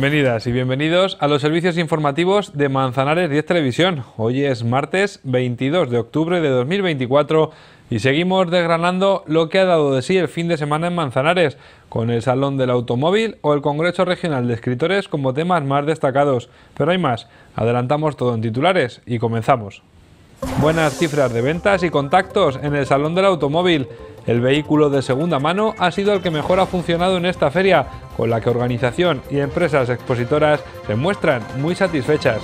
Bienvenidas y bienvenidos a los servicios informativos de Manzanares 10 Televisión. Hoy es martes 22 de octubre de 2024 y seguimos desgranando lo que ha dado de sí el fin de semana en Manzanares, con el Salón del Automóvil o el Congreso Regional de Escritores como temas más destacados. Pero hay más, adelantamos todo en titulares y comenzamos. Buenas cifras de ventas y contactos en el Salón del Automóvil. El vehículo de segunda mano ha sido el que mejor ha funcionado en esta feria, con la que organización y empresas expositoras se muestran muy satisfechas.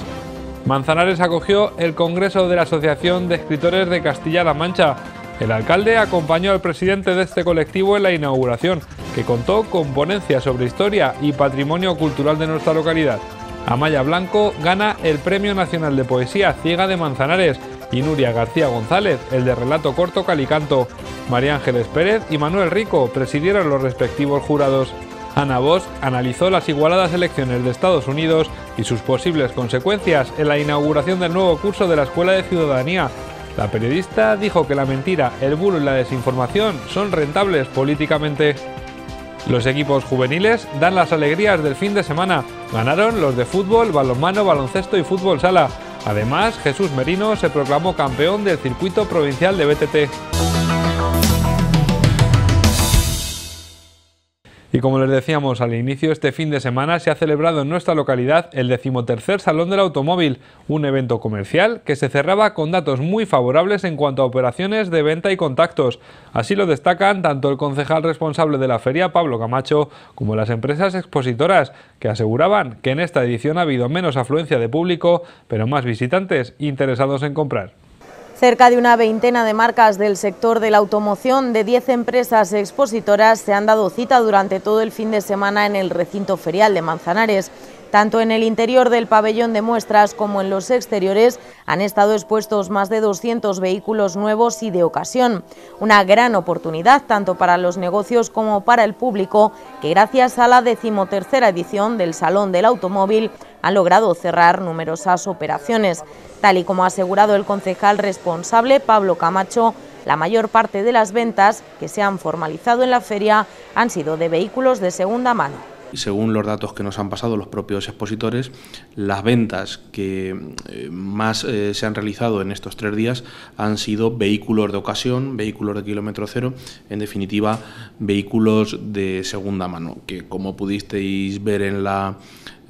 Manzanares acogió el Congreso de la Asociación de Escritores de Castilla-La Mancha. El alcalde acompañó al presidente de este colectivo en la inauguración, que contó con ponencias sobre historia y patrimonio cultural de nuestra localidad. Amaya Blanco gana el Premio Nacional de Poesía Ciega de Manzanares y Nuria García González el de relato corto Calicanto. María Ángeles Pérez y Manuel Rico presidieron los respectivos jurados. Ana Bosch analizó las igualadas elecciones de Estados Unidos y sus posibles consecuencias en la inauguración del nuevo curso de la Escuela de Ciudadanía. La periodista dijo que la mentira, el bulo y la desinformación son rentables políticamente. Los equipos juveniles dan las alegrías del fin de semana. Ganaron los de fútbol, balonmano, baloncesto y fútbol sala. Además, Jesús Merino se proclamó campeón del circuito provincial de BTT. Y como les decíamos al inicio, este fin de semana se ha celebrado en nuestra localidad el decimotercer Salón del Automóvil, un evento comercial que se cerraba con datos muy favorables en cuanto a operaciones de venta y contactos. Así lo destacan tanto el concejal responsable de la feria, Pablo Camacho, como las empresas expositoras, que aseguraban que en esta edición ha habido menos afluencia de público, pero más visitantes interesados en comprar. Cerca de una veintena de marcas del sector de la automoción de 10 empresas expositoras se han dado cita durante todo el fin de semana en el recinto ferial de Manzanares. Tanto en el interior del pabellón de muestras como en los exteriores han estado expuestos más de 200 vehículos nuevos y de ocasión. Una gran oportunidad tanto para los negocios como para el público que gracias a la decimotercera edición del Salón del Automóvil han logrado cerrar numerosas operaciones. Tal y como ha asegurado el concejal responsable Pablo Camacho, la mayor parte de las ventas que se han formalizado en la feria han sido de vehículos de segunda mano según los datos que nos han pasado los propios expositores, las ventas que eh, más eh, se han realizado en estos tres días han sido vehículos de ocasión, vehículos de kilómetro cero, en definitiva, vehículos de segunda mano, que como pudisteis ver en la,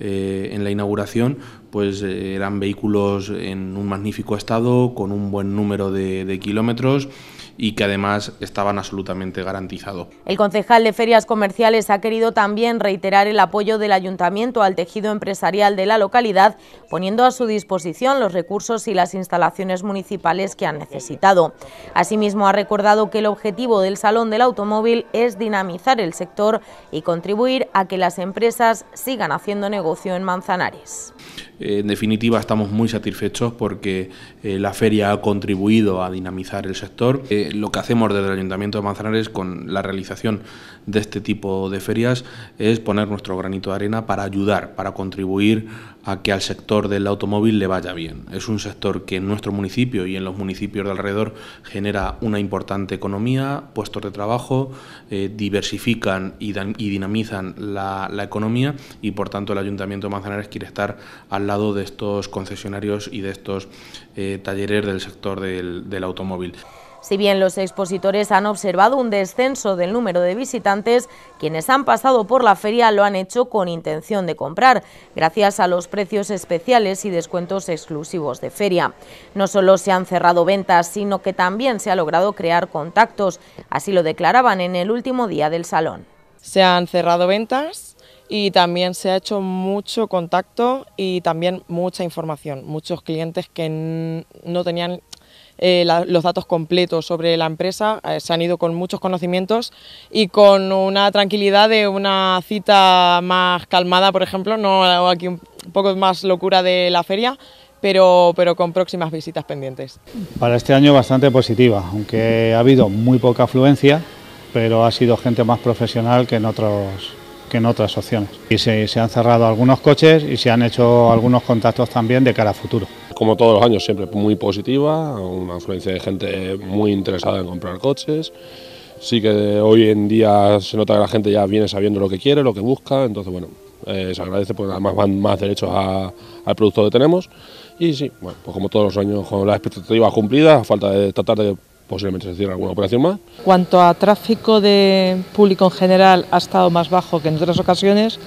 eh, en la inauguración, pues eran vehículos en un magnífico estado, con un buen número de kilómetros y que además estaban absolutamente garantizados. El concejal de Ferias Comerciales ha querido también reiterar el apoyo del Ayuntamiento al tejido empresarial de la localidad, poniendo a su disposición los recursos y las instalaciones municipales que han necesitado. Asimismo, ha recordado que el objetivo del Salón del Automóvil es dinamizar el sector y contribuir a que las empresas sigan haciendo negocio en Manzanares. En definitiva, estamos muy satisfechos porque eh, la feria ha contribuido a dinamizar el sector. Eh, lo que hacemos desde el Ayuntamiento de Manzanares con la realización de este tipo de ferias es poner nuestro granito de arena para ayudar, para contribuir a que al sector del automóvil le vaya bien. Es un sector que en nuestro municipio y en los municipios de alrededor genera una importante economía, puestos de trabajo, eh, diversifican y, dinamizan la, economía y por tanto el Ayuntamiento de Manzanares quiere estar al lado de estos concesionarios y de estos eh, talleres del sector del automóvil. Si bien los expositores han observado un descenso del número de visitantes, quienes han pasado por la feria lo han hecho con intención de comprar, gracias a los precios especiales y descuentos exclusivos de feria. No solo se han cerrado ventas, sino que también se ha logrado crear contactos, así lo declaraban en el último día del salón. Se han cerrado ventas y también se ha hecho mucho contacto y también mucha información. Muchos clientes que no tenían eh, los datos completos sobre la empresa, eh, se han ido con muchos conocimientos y con una tranquilidad de una cita más calmada, por ejemplo, no aquí un poco más locura de la feria, pero, pero con próximas visitas pendientes. Para este año bastante positiva, aunque ha habido muy poca afluencia, pero ha sido gente más profesional que en otros que en otras opciones. Y se, se han cerrado algunos coches y se han hecho algunos contactos también de cara a futuro como todos los años, siempre muy positiva, una afluencia de gente muy interesada en comprar coches. Sí que hoy en día se nota que la gente ya viene sabiendo lo que quiere, lo que busca, entonces bueno, eh, se agradece porque además van más derechos al producto que tenemos y sí, bueno, pues como todos los años con las expectativas cumplidas, a falta de tratar de posiblemente se cierre alguna operación más. Cuanto a tráfico de público en general ha estado más bajo que en otras ocasiones,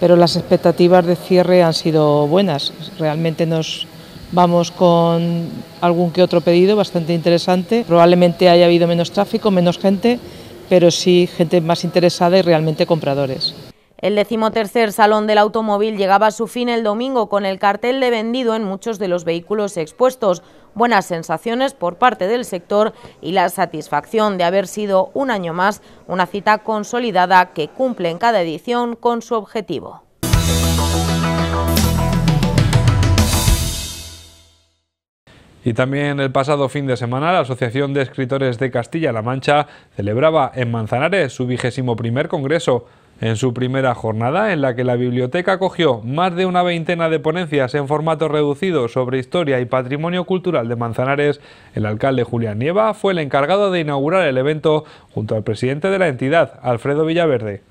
pero las expectativas de cierre han sido buenas. Realmente nos vamos con algún que otro pedido bastante interesante. Probablemente haya habido menos tráfico, menos gente, pero sí gente más interesada y realmente compradores. El decimotercer Salón del Automóvil llegaba a su fin el domingo con el cartel de vendido en muchos de los vehículos expuestos. Buenas sensaciones por parte del sector y la satisfacción de haber sido un año más una cita consolidada que cumple en cada edición con su objetivo. Y también el pasado fin de semana la Asociación de Escritores de Castilla-La Mancha celebraba en Manzanares su vigésimo primer congreso. En su primera jornada, en la que la biblioteca acogió más de una veintena de ponencias en formato reducido sobre historia y patrimonio cultural de Manzanares, el alcalde Julián Nieva fue el encargado de inaugurar el evento junto al presidente de la entidad, Alfredo Villaverde.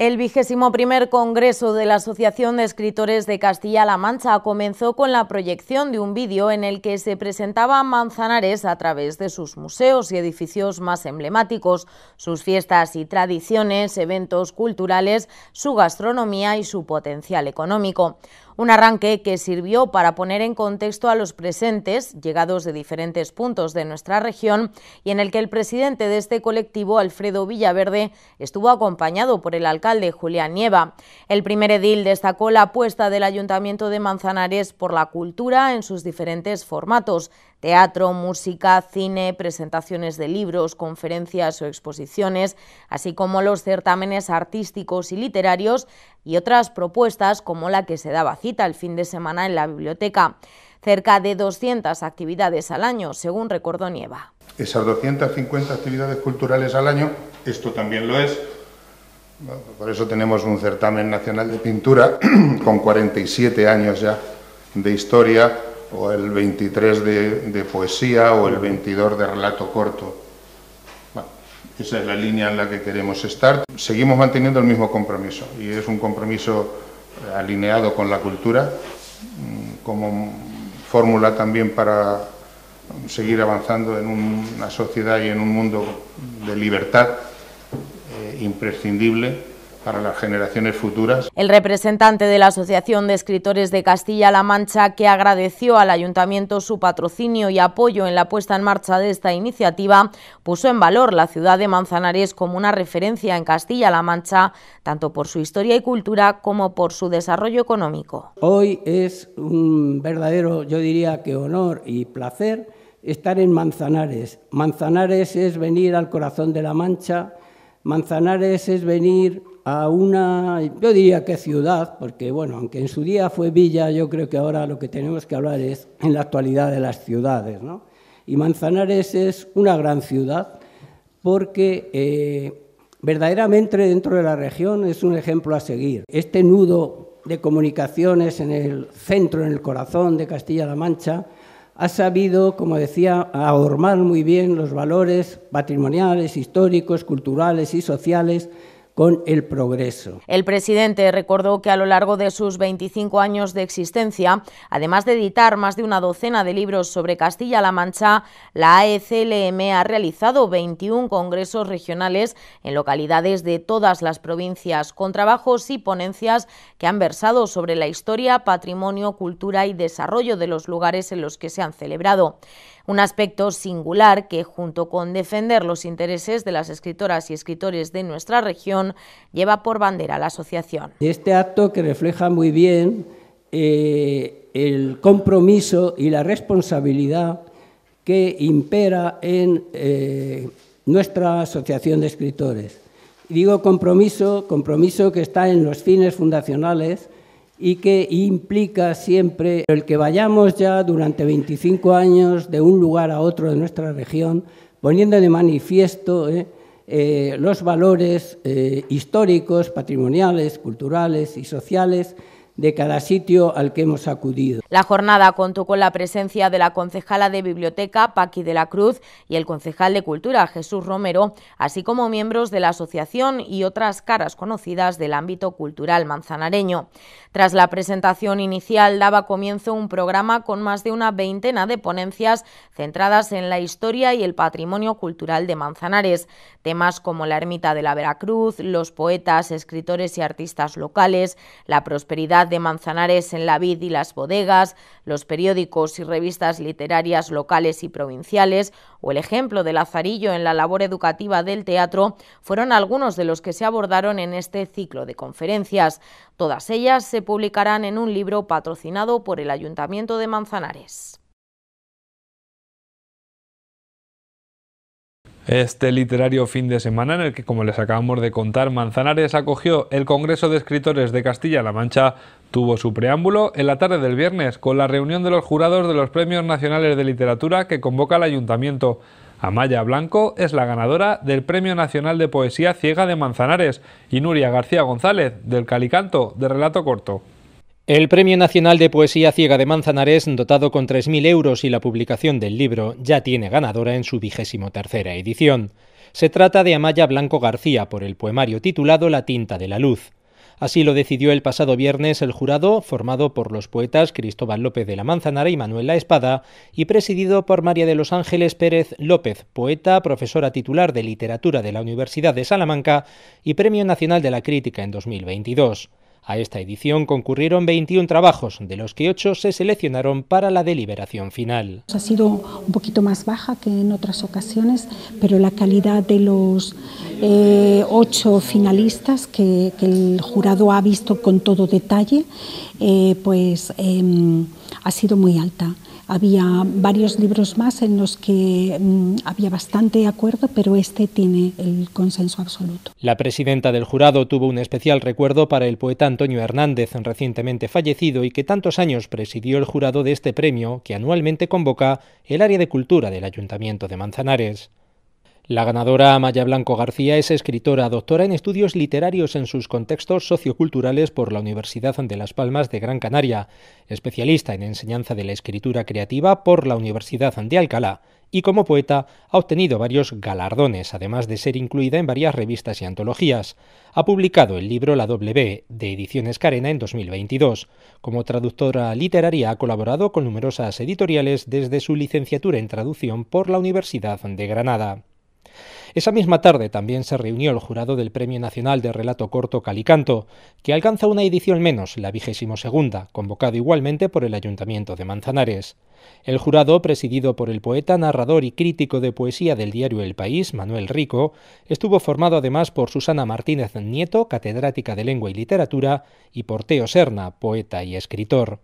El vigésimo primer Congreso de la Asociación de Escritores de Castilla-La Mancha comenzó con la proyección de un vídeo en el que se presentaba Manzanares a través de sus museos y edificios más emblemáticos, sus fiestas y tradiciones, eventos culturales, su gastronomía y su potencial económico. Un arranque que sirvió para poner en contexto a los presentes, llegados de diferentes puntos de nuestra región, y en el que el presidente de este colectivo, Alfredo Villaverde, estuvo acompañado por el alcalde Julián Nieva. El primer edil destacó la apuesta del Ayuntamiento de Manzanares por la cultura en sus diferentes formatos, teatro, música, cine, presentaciones de libros, conferencias o exposiciones, así como los certámenes artísticos y literarios y otras propuestas como la que se daba cita el fin de semana en la biblioteca. Cerca de 200 actividades al año, según recordó Nieva. Esas 250 actividades culturales al año, esto también lo es, por eso tenemos un certamen nacional de pintura con 47 años ya de historia, o el 23 de, poesía o el 22 de relato corto. esa es la línea en la que queremos estar. Seguimos manteniendo el mismo compromiso y es un compromiso alineado con la cultura mm, como fórmula también para seguir avanzando en una sociedad y en un mundo de libertad eh, imprescindible para las generaciones futuras. El representante de la Asociación de Escritores de Castilla-La Mancha, que agradeció al Ayuntamiento su patrocinio y apoyo en la puesta en marcha de esta iniciativa, puso en valor la ciudad de Manzanares como una referencia en Castilla-La Mancha, tanto por su historia y cultura como por su desarrollo económico. Hoy es un verdadero, yo diría que honor y placer estar en Manzanares. Manzanares es venir al corazón de la Mancha, Manzanares es venir a una, yo diría que ciudad, porque bueno, aunque en su día fue villa, yo creo que ahora lo que tenemos que hablar es en la actualidad de las ciudades. ¿no? Y Manzanares es una gran ciudad porque eh, verdaderamente dentro de la región es un ejemplo a seguir. Este nudo de comunicaciones en el centro, en el corazón de Castilla-La Mancha, ha sabido, como decía, ahormar muy bien los valores patrimoniales, históricos, culturales y sociales el. El presidente recordó que a lo largo de sus 25 años de existencia, además de editar más de una docena de libros sobre Castilla-La Mancha, la AECLM ha realizado 21 congresos regionales en localidades de todas las provincias, con trabajos y ponencias que han versado sobre la historia, patrimonio, cultura y desarrollo de los lugares en los que se han celebrado un aspecto singular que, junto con defender los intereses de las escritoras y escritores de nuestra región, lleva por bandera la asociación. Este acto que refleja muy bien eh, el compromiso y la responsabilidad que impera en eh, nuestra asociación de escritores. Digo compromiso, compromiso que está en los fines fundacionales y que implica siempre el que vayamos ya durante 25 años de un lugar a otro de nuestra región, poniendo de manifiesto eh, eh, los valores eh, históricos, patrimoniales, culturales y sociales de cada sitio al que hemos acudido. La jornada contó con la presencia de la concejala de Biblioteca, Paqui de la Cruz, y el concejal de Cultura, Jesús Romero, así como miembros de la asociación y otras caras conocidas del ámbito cultural manzanareño. Tras la presentación inicial daba comienzo un programa con más de una veintena de ponencias centradas en la historia y el patrimonio cultural de Manzanares. Temas como la ermita de la Veracruz, los poetas, escritores y artistas locales, la prosperidad de Manzanares en la vid y las bodegas, los periódicos y revistas literarias locales y provinciales o el ejemplo de Lazarillo en la labor educativa del teatro fueron algunos de los que se abordaron en este ciclo de conferencias. Todas ellas se publicarán en un libro patrocinado por el Ayuntamiento de Manzanares. Este literario fin de semana en el que, como les acabamos de contar, Manzanares acogió el Congreso de Escritores de Castilla-La Mancha, tuvo su preámbulo en la tarde del viernes con la reunión de los jurados de los Premios Nacionales de Literatura que convoca el Ayuntamiento. Amaya Blanco es la ganadora del Premio Nacional de Poesía Ciega de Manzanares y Nuria García González del Calicanto de Relato Corto. El Premio Nacional de Poesía Ciega de Manzanares, dotado con 3.000 euros y la publicación del libro, ya tiene ganadora en su vigésimo tercera edición. Se trata de Amaya Blanco García por el poemario titulado La tinta de la luz. Así lo decidió el pasado viernes el jurado, formado por los poetas Cristóbal López de la Manzanara y Manuel La Espada, y presidido por María de los Ángeles Pérez López, poeta, profesora titular de literatura de la Universidad de Salamanca y Premio Nacional de la Crítica en 2022. A esta edición concurrieron 21 trabajos, de los que 8 se seleccionaron para la deliberación final. Ha sido un poquito más baja que en otras ocasiones, pero la calidad de los eh, ocho finalistas que, el jurado ha visto con todo detalle, eh, pues em, ha sido muy alta. Había varios libros más en los que mm, había bastante acuerdo, pero este tiene el consenso absoluto. La presidenta del jurado tuvo un especial recuerdo para el poeta Antonio Hernández, recientemente fallecido y que tantos años presidió el jurado de este premio que anualmente convoca el área de cultura del Ayuntamiento de Manzanares. La ganadora Amaya Blanco García es escritora, doctora en estudios literarios en sus contextos socioculturales por la Universidad de Las Palmas de Gran Canaria, especialista en enseñanza de la escritura creativa por la Universidad de Alcalá y como poeta ha obtenido varios galardones, además de ser incluida en varias revistas y antologías. Ha publicado el libro La W de Ediciones Carena en 2022. Como traductora literaria ha colaborado con numerosas editoriales desde su licenciatura en traducción por la Universidad de Granada. Esa misma tarde también se reunió el jurado del Premio Nacional de Relato Corto Calicanto, que alcanza una edición menos, la vigésimo segunda, convocado igualmente por el Ayuntamiento de Manzanares. El jurado, presidido por el poeta, narrador y crítico de poesía del diario El País, Manuel Rico, estuvo formado además por Susana Martínez Nieto, catedrática de Lengua y Literatura, y por Teo Serna, poeta y escritor.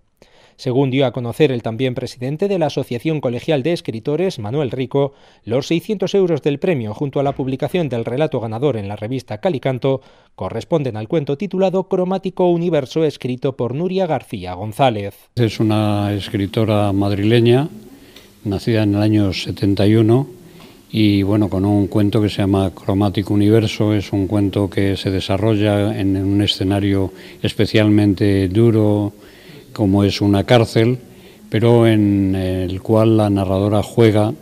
Según dio a conocer el también presidente de la Asociación Colegial de Escritores, Manuel Rico, los 600 euros del premio junto a la publicación del relato ganador en la revista Calicanto corresponden al cuento titulado Cromático Universo escrito por Nuria García González. Es una escritora madrileña, nacida en el año 71 y bueno, con un cuento que se llama Cromático Universo, es un cuento que se desarrolla en un escenario especialmente duro, como es una cárcel, pero en el cual la narradora juega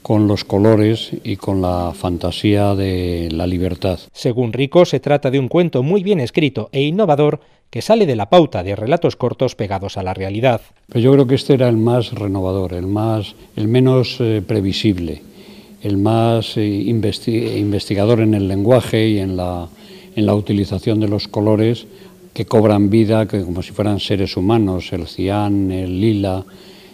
con los colores y con la fantasía de la libertad. Según Rico, se trata de un cuento muy bien escrito e innovador que sale de la pauta de relatos cortos pegados a la realidad. Pero yo creo que este era el más renovador, el más, el menos eh, previsible, el más eh, investigador en el lenguaje y en la, en la utilización de los colores que cobran vida que como si fueran seres humanos, el cian, el lila,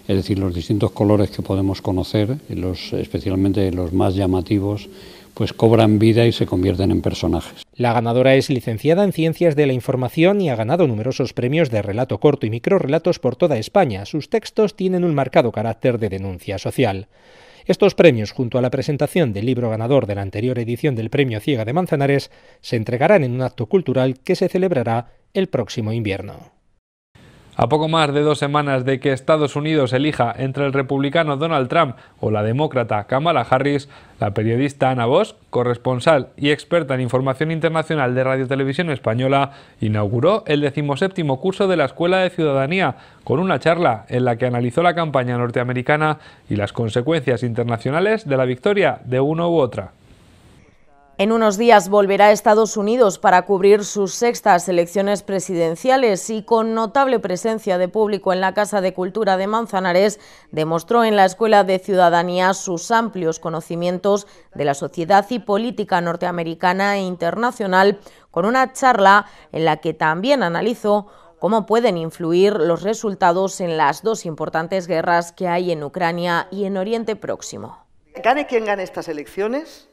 es decir, los distintos colores que podemos conocer, los, especialmente los más llamativos, pues cobran vida y se convierten en personajes. La ganadora es licenciada en Ciencias de la Información y ha ganado numerosos premios de relato corto y microrelatos por toda España. Sus textos tienen un marcado carácter de denuncia social. Estos premios, junto a la presentación del libro ganador de la anterior edición del Premio Ciega de Manzanares, se entregarán en un acto cultural que se celebrará el próximo invierno. A poco más de dos semanas de que Estados Unidos elija entre el republicano Donald Trump o la demócrata Kamala Harris, la periodista Ana Bosch, corresponsal y experta en información internacional de Radio Televisión Española, inauguró el decimoséptimo curso de la Escuela de Ciudadanía con una charla en la que analizó la campaña norteamericana y las consecuencias internacionales de la victoria de uno u otra. En unos días volverá a Estados Unidos para cubrir sus sextas elecciones presidenciales y con notable presencia de público en la Casa de Cultura de Manzanares, demostró en la Escuela de Ciudadanía sus amplios conocimientos de la sociedad y política norteamericana e internacional, con una charla en la que también analizó cómo pueden influir los resultados en las dos importantes guerras que hay en Ucrania y en Oriente Próximo. Gane quien gane estas elecciones,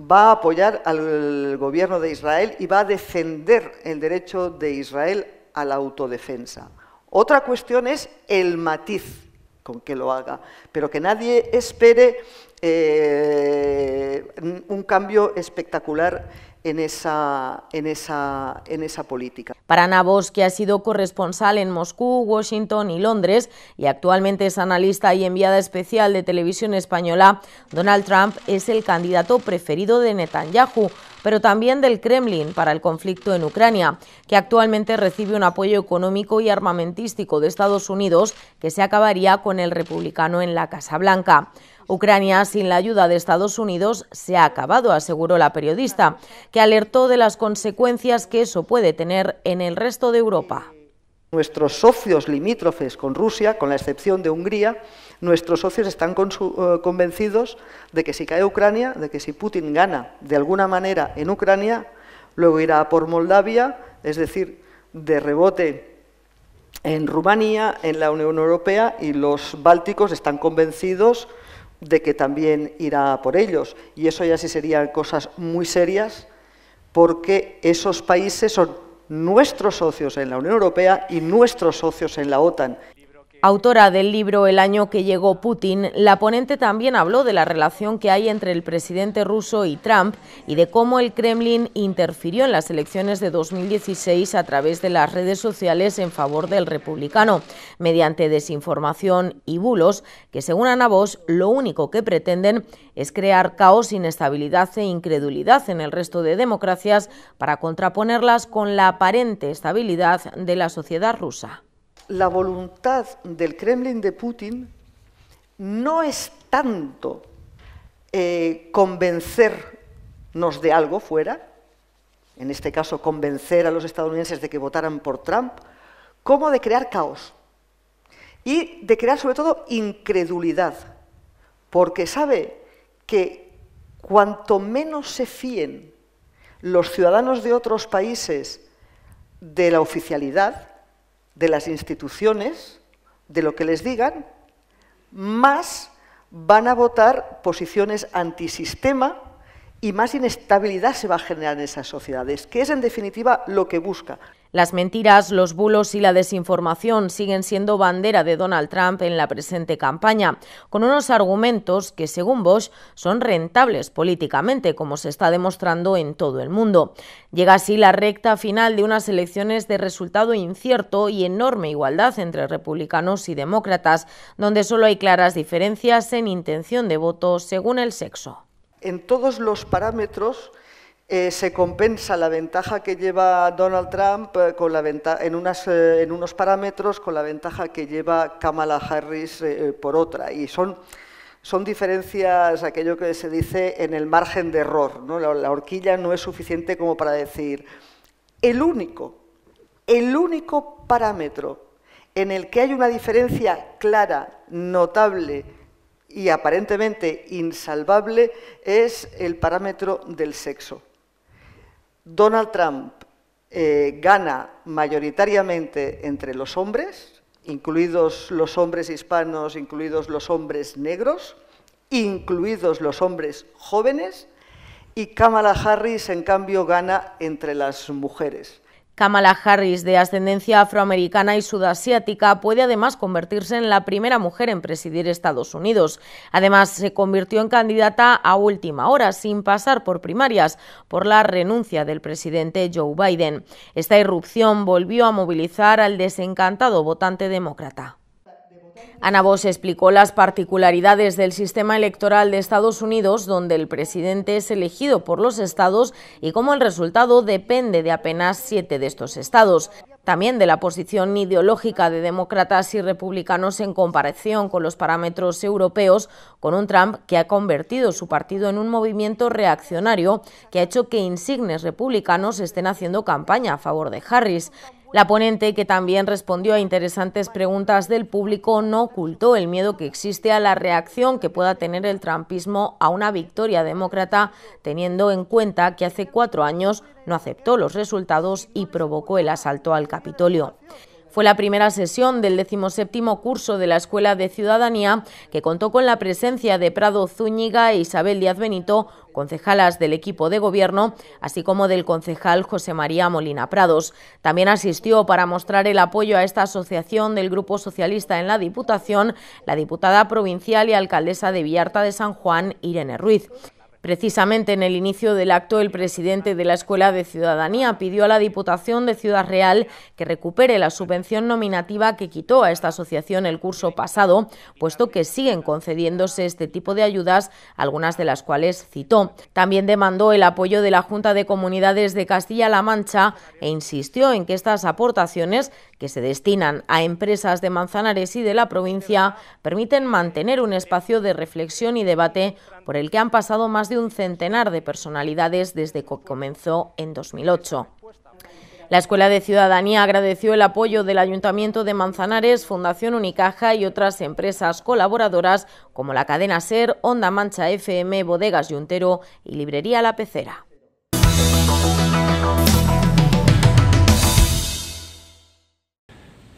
va a apoyar al gobierno de Israel y va a defender el derecho de Israel a la autodefensa. Otra cuestión es el matiz con que lo haga, pero que nadie espere eh, un cambio espectacular en esa, en esa, en esa política. Para Navos, que ha sido corresponsal en Moscú, Washington y Londres y actualmente es analista y enviada especial de televisión española, Donald Trump es el candidato preferido de Netanyahu, pero también del Kremlin para el conflicto en Ucrania, que actualmente recibe un apoyo económico y armamentístico de Estados Unidos que se acabaría con el republicano en la Casa Blanca. Ucrania, sin la ayuda de Estados Unidos, se ha acabado, aseguró la periodista, que alertó de las consecuencias que eso puede tener en el resto de Europa. Nuestros socios limítrofes con Rusia, con la excepción de Hungría, nuestros socios están eh, convencidos de que si cae Ucrania, de que si Putin gana de alguna manera en Ucrania, luego irá por Moldavia, es decir, de rebote en Rumanía, en la Unión Europea, y los bálticos están convencidos de que también irá por ellos. Y eso ya sí serían cosas muy serias porque esos países son nuestros socios en la Unión Europea y nuestros socios en la OTAN. Autora del libro El año que llegó Putin, la ponente también habló de la relación que hay entre el presidente ruso y Trump y de cómo el Kremlin interfirió en las elecciones de 2016 a través de las redes sociales en favor del republicano, mediante desinformación y bulos que, según Ana lo único que pretenden es crear caos, inestabilidad e incredulidad en el resto de democracias para contraponerlas con la aparente estabilidad de la sociedad rusa la voluntad del Kremlin de Putin no es tanto eh, convencernos de algo fuera, en este caso convencer a los estadounidenses de que votaran por Trump, como de crear caos y de crear sobre todo incredulidad, porque sabe que cuanto menos se fíen los ciudadanos de otros países de la oficialidad, de las instituciones, de lo que les digan, más van a votar posiciones antisistema y más inestabilidad se va a generar en esas sociedades, que es en definitiva lo que busca. Las mentiras, los bulos y la desinformación siguen siendo bandera de Donald Trump en la presente campaña, con unos argumentos que, según Bosch, son rentables políticamente, como se está demostrando en todo el mundo. Llega así la recta final de unas elecciones de resultado incierto y enorme igualdad entre republicanos y demócratas, donde solo hay claras diferencias en intención de voto según el sexo. En todos los parámetros eh, se compensa la ventaja que lleva Donald Trump eh, con la eh, en, unos parámetros con la ventaja que lleva Kamala Harris por otra. Y son, son diferencias, aquello que se dice en el margen de error. ¿no? La, la, horquilla no es suficiente como para decir el único, el único parámetro en el que hay una diferencia clara, notable y aparentemente insalvable es el parámetro del sexo. Donald Trump eh, gana mayoritariamente entre los hombres, incluidos los hombres hispanos, incluidos los hombres negros, incluidos los hombres jóvenes, y Kamala Harris, en cambio, gana entre las mujeres. Kamala Harris, de ascendencia afroamericana y sudasiática, puede además convertirse en la primera mujer en presidir Estados Unidos. Además, se convirtió en candidata a última hora, sin pasar por primarias, por la renuncia del presidente Joe Biden. Esta irrupción volvió a movilizar al desencantado votante demócrata. Ana Bosch explicó las particularidades del sistema electoral de Estados Unidos, donde el presidente es elegido por los estados y cómo el resultado depende de apenas siete de estos estados. También de la posición ideológica de demócratas y republicanos en comparación con los parámetros europeos, con un Trump que ha convertido su partido en un movimiento reaccionario que ha hecho que insignes republicanos estén haciendo campaña a favor de Harris. La ponente, que también respondió a interesantes preguntas del público, no ocultó el miedo que existe a la reacción que pueda tener el trumpismo a una victoria demócrata, teniendo en cuenta que hace cuatro años no aceptó los resultados y provocó el asalto al Capitolio. Fue la primera sesión del decimoséptimo curso de la Escuela de Ciudadanía que contó con la presencia de Prado Zúñiga e Isabel Díaz Benito, concejalas del equipo de gobierno, así como del concejal José María Molina Prados. También asistió para mostrar el apoyo a esta asociación del Grupo Socialista en la Diputación la diputada provincial y alcaldesa de Villarta de San Juan, Irene Ruiz. Precisamente en el inicio del acto, el presidente de la Escuela de Ciudadanía pidió a la Diputación de Ciudad Real que recupere la subvención nominativa que quitó a esta asociación el curso pasado, puesto que siguen concediéndose este tipo de ayudas, algunas de las cuales citó. También demandó el apoyo de la Junta de Comunidades de Castilla-La Mancha e insistió en que estas aportaciones, que se destinan a empresas de Manzanares y de la provincia, permiten mantener un espacio de reflexión y debate por el que han pasado más de un centenar de personalidades desde que comenzó en 2008. La Escuela de Ciudadanía agradeció el apoyo del Ayuntamiento de Manzanares, Fundación Unicaja y otras empresas colaboradoras como la cadena SER, Onda Mancha FM, Bodegas Yuntero y Librería La Pecera.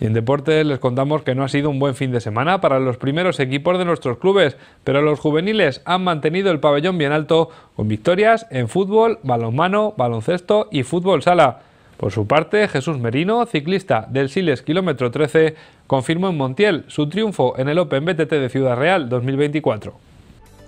Y en deporte les contamos que no ha sido un buen fin de semana para los primeros equipos de nuestros clubes, pero los juveniles han mantenido el pabellón bien alto con victorias en fútbol, balonmano, baloncesto y fútbol sala. Por su parte, Jesús Merino, ciclista del Siles Kilómetro 13, confirmó en Montiel su triunfo en el Open BTT de Ciudad Real 2024.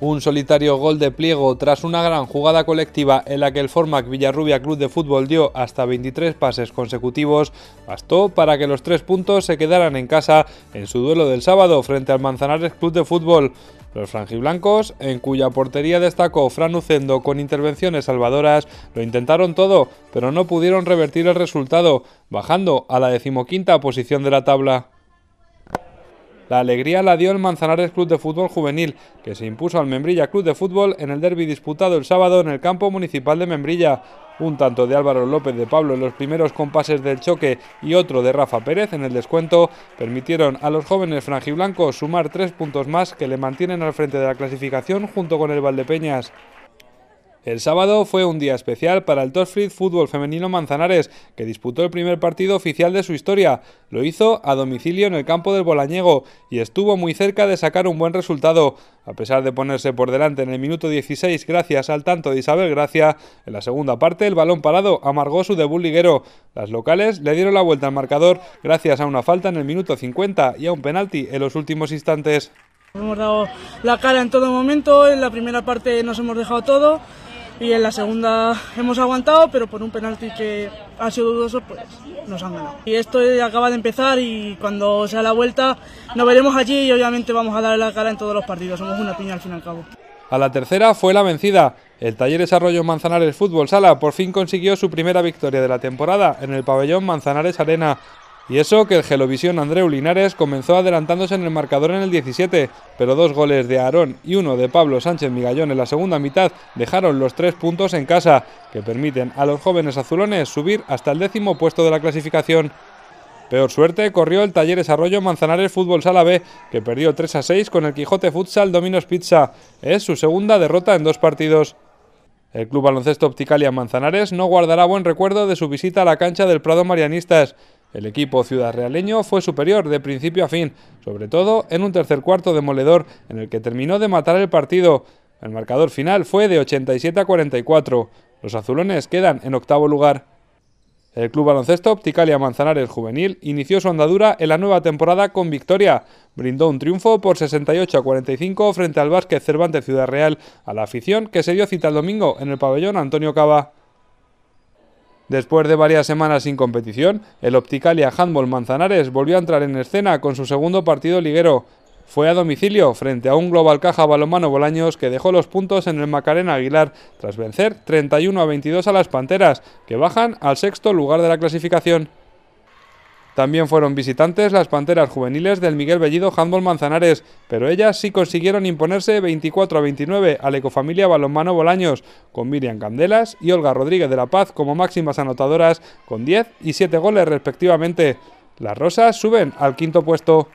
Un solitario gol de pliego tras una gran jugada colectiva en la que el Formac Villarrubia Club de Fútbol dio hasta 23 pases consecutivos bastó para que los tres puntos se quedaran en casa en su duelo del sábado frente al Manzanares Club de Fútbol. Los franjiblancos, en cuya portería destacó Fran Ucendo con intervenciones salvadoras, lo intentaron todo, pero no pudieron revertir el resultado, bajando a la decimoquinta posición de la tabla. La alegría la dio el Manzanares Club de Fútbol Juvenil, que se impuso al Membrilla Club de Fútbol en el derby disputado el sábado en el campo municipal de Membrilla. Un tanto de Álvaro López de Pablo en los primeros compases del choque y otro de Rafa Pérez en el descuento permitieron a los jóvenes franjiblancos sumar tres puntos más que le mantienen al frente de la clasificación junto con el Valdepeñas. El sábado fue un día especial para el Tosfried Fútbol Femenino Manzanares, que disputó el primer partido oficial de su historia. Lo hizo a domicilio en el campo del Bolañego y estuvo muy cerca de sacar un buen resultado. A pesar de ponerse por delante en el minuto 16 gracias al tanto de Isabel Gracia, en la segunda parte el balón parado amargó su debut liguero. Las locales le dieron la vuelta al marcador gracias a una falta en el minuto 50 y a un penalti en los últimos instantes. Hemos dado la cara en todo momento, en la primera parte nos hemos dejado todo y en la segunda hemos aguantado, pero por un penalti que ha sido dudoso, pues nos han ganado. Y esto acaba de empezar y cuando sea la vuelta nos veremos allí y obviamente vamos a darle la cara en todos los partidos. Somos una piña al fin y al cabo. A la tercera fue la vencida. El Talleres Arroyo Manzanares Fútbol Sala por fin consiguió su primera victoria de la temporada en el pabellón Manzanares Arena y eso que el Gelovisión Andreu Linares comenzó adelantándose en el marcador en el 17, pero dos goles de Aarón y uno de Pablo Sánchez Migallón en la segunda mitad dejaron los tres puntos en casa, que permiten a los jóvenes azulones subir hasta el décimo puesto de la clasificación. Peor suerte corrió el Talleres Arroyo Manzanares Fútbol Sala B, que perdió 3 a 6 con el Quijote Futsal Dominos Pizza. Es su segunda derrota en dos partidos. El Club Baloncesto Opticalia Manzanares no guardará buen recuerdo de su visita a la cancha del Prado Marianistas. El equipo ciudad realeño fue superior de principio a fin, sobre todo en un tercer cuarto demoledor en el que terminó de matar el partido. El marcador final fue de 87 a 44. Los azulones quedan en octavo lugar. El Club Baloncesto Opticalia Manzanares Juvenil inició su andadura en la nueva temporada con victoria. Brindó un triunfo por 68 a 45 frente al Básquet Cervantes Ciudad Real a la afición que se dio cita el domingo en el pabellón Antonio Cava. Después de varias semanas sin competición, el Opticalia Handball Manzanares volvió a entrar en escena con su segundo partido liguero. Fue a domicilio frente a un Global Caja Balomano Bolaños que dejó los puntos en el Macarena Aguilar tras vencer 31 a 22 a las Panteras, que bajan al sexto lugar de la clasificación. También fueron visitantes las Panteras juveniles del Miguel Bellido Handball Manzanares, pero ellas sí consiguieron imponerse 24 a 29 al Ecofamilia Balonmano Bolaños, con Miriam Candelas y Olga Rodríguez de la Paz como máximas anotadoras, con 10 y 7 goles respectivamente. Las rosas suben al quinto puesto.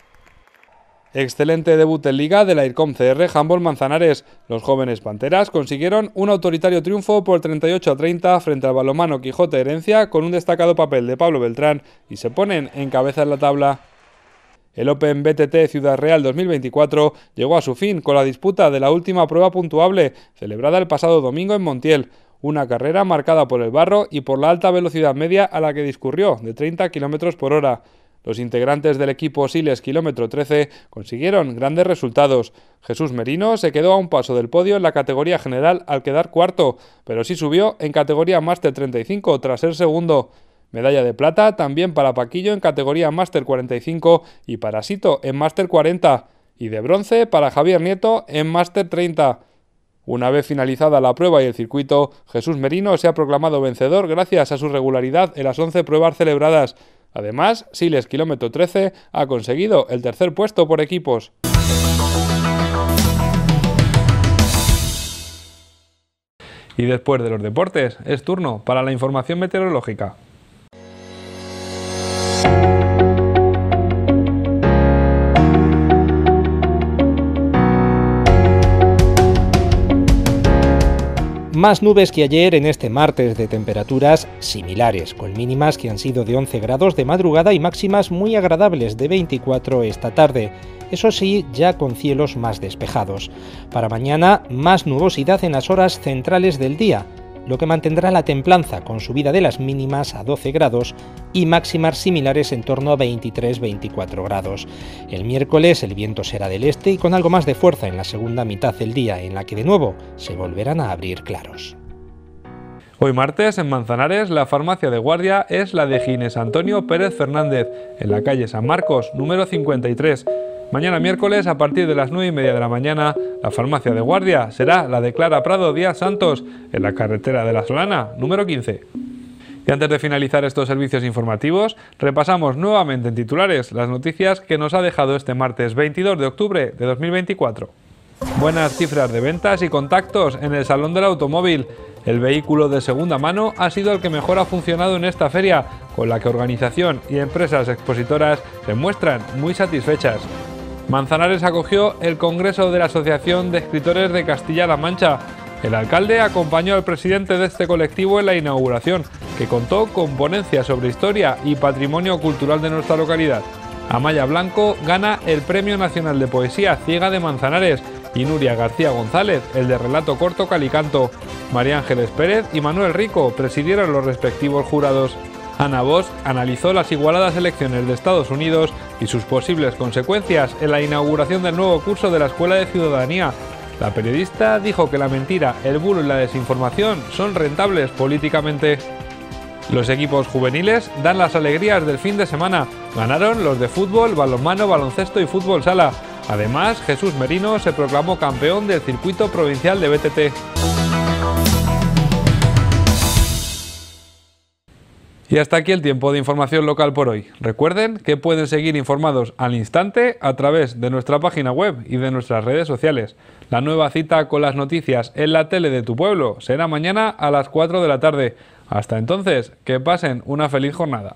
Excelente debut en Liga de la IRCOM CR Handball Manzanares. Los jóvenes Panteras consiguieron un autoritario triunfo por 38 a 30 frente al balomano Quijote Herencia con un destacado papel de Pablo Beltrán y se ponen en cabeza en la tabla. El Open BTT Ciudad Real 2024 llegó a su fin con la disputa de la última prueba puntuable, celebrada el pasado domingo en Montiel, una carrera marcada por el barro y por la alta velocidad media a la que discurrió, de 30 km por hora. Los integrantes del equipo Siles Kilómetro 13 consiguieron grandes resultados. Jesús Merino se quedó a un paso del podio en la categoría general al quedar cuarto, pero sí subió en categoría Máster 35 tras ser segundo. Medalla de plata también para Paquillo en categoría Máster 45 y para Sito en Máster 40. Y de bronce para Javier Nieto en Máster 30. Una vez finalizada la prueba y el circuito, Jesús Merino se ha proclamado vencedor gracias a su regularidad en las 11 pruebas celebradas. Además, Siles Kilómetro 13 ha conseguido el tercer puesto por equipos. Y después de los deportes, es turno para la información meteorológica. Más nubes que ayer en este martes de temperaturas similares, con mínimas que han sido de 11 grados de madrugada y máximas muy agradables de 24 esta tarde. Eso sí, ya con cielos más despejados. Para mañana, más nubosidad en las horas centrales del día, lo que mantendrá la templanza con subida de las mínimas a 12 grados y máximas similares en torno a 23-24 grados. El miércoles el viento será del este y con algo más de fuerza en la segunda mitad del día, en la que de nuevo se volverán a abrir claros. Hoy martes, en Manzanares, la farmacia de guardia es la de Ginés Antonio Pérez Fernández, en la calle San Marcos, número 53. Mañana miércoles, a partir de las 9 y media de la mañana, la farmacia de guardia será la de Clara Prado Díaz Santos, en la carretera de la Solana, número 15. Y antes de finalizar estos servicios informativos, repasamos nuevamente en titulares las noticias que nos ha dejado este martes 22 de octubre de 2024. Buenas cifras de ventas y contactos en el Salón del Automóvil. El vehículo de segunda mano ha sido el que mejor ha funcionado en esta feria, con la que organización y empresas expositoras se muestran muy satisfechas. Manzanares acogió el Congreso de la Asociación de Escritores de Castilla-La Mancha. El alcalde acompañó al presidente de este colectivo en la inauguración, que contó con ponencias sobre historia y patrimonio cultural de nuestra localidad. Amaya Blanco gana el Premio Nacional de Poesía Ciega de Manzanares y Nuria García González el de relato corto Calicanto. María Ángeles Pérez y Manuel Rico presidieron los respectivos jurados. Ana Bosch analizó las igualadas elecciones de Estados Unidos y sus posibles consecuencias en la inauguración del nuevo curso de la Escuela de Ciudadanía. La periodista dijo que la mentira, el bulo y la desinformación son rentables políticamente. Los equipos juveniles dan las alegrías del fin de semana. Ganaron los de fútbol, balonmano, baloncesto y fútbol sala. Además, Jesús Merino se proclamó campeón del circuito provincial de BTT. Y hasta aquí el tiempo de información local por hoy. Recuerden que pueden seguir informados al instante a través de nuestra página web y de nuestras redes sociales. La nueva cita con las noticias en la tele de tu pueblo será mañana a las 4 de la tarde. Hasta entonces, que pasen una feliz jornada.